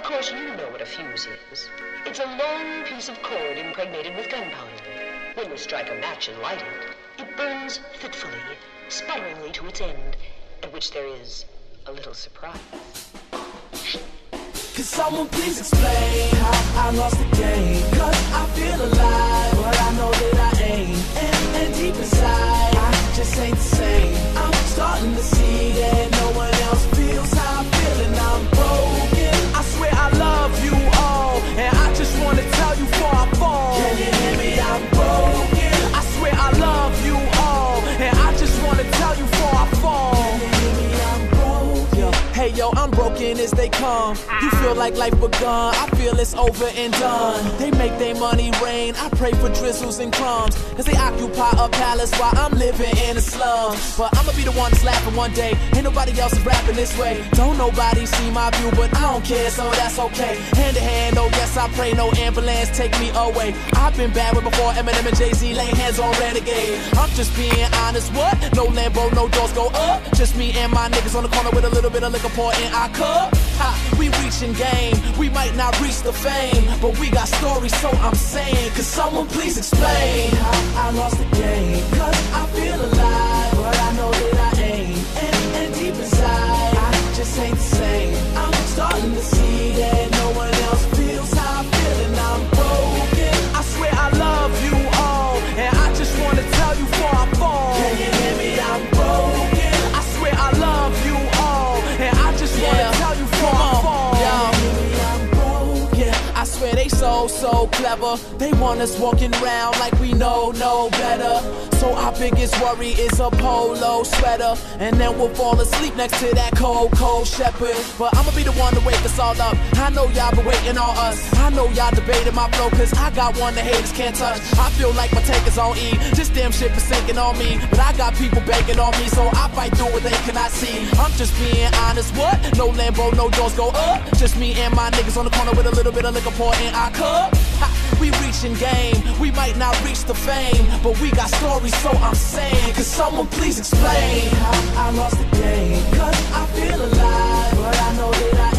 Of course, you know what a fuse is. It's a long piece of cord impregnated with gunpowder. When you strike a match and light it, it burns fitfully, sputteringly to its end, at which there is a little surprise. Could someone please explain how I lost the as they come. You feel like life begun. I feel it's over and done. They make their money rain. I pray for drizzles and crumbs. Cause they occupy a palace while I'm living in a slum. But I'ma be the one laughing one day. Ain't nobody else rapping this way. Don't nobody see my view, but I don't care, so that's okay. Hand to hand, oh yes, I pray no ambulance take me away. I've been bad with before Eminem and Jay Z lay hands on Renegade. I'm just being honest, what? No Lambo, no doors go up. Just me and my niggas on the corner with a little bit of liquor pour in our Ha, we reaching game. We might not reach the fame, but we got stories, so I'm saying, could someone please explain how I lost the game? Cause I feel alive, so, clever. They want us walking around like we know no better. So our biggest worry is a polo sweater. And then we'll fall asleep next to that cold, cold shepherd. But I'ma be the one to wake us all up. I know y'all been waiting on us. I know y'all debating my flow, cause I got one the haters can't touch. I feel like my tank is on E. Just damn shit for sinking on me. But I got people begging on me, so I fight through what they cannot see. I'm just being honest, what? No Lambo, no doors go up. Just me and my niggas on the corner with a little bit of liquor pour in our cup. We reaching game, we might not reach the fame, but we got stories, so I'm saying, Can someone please explain how I lost the game? Cause I feel alive, but I know that I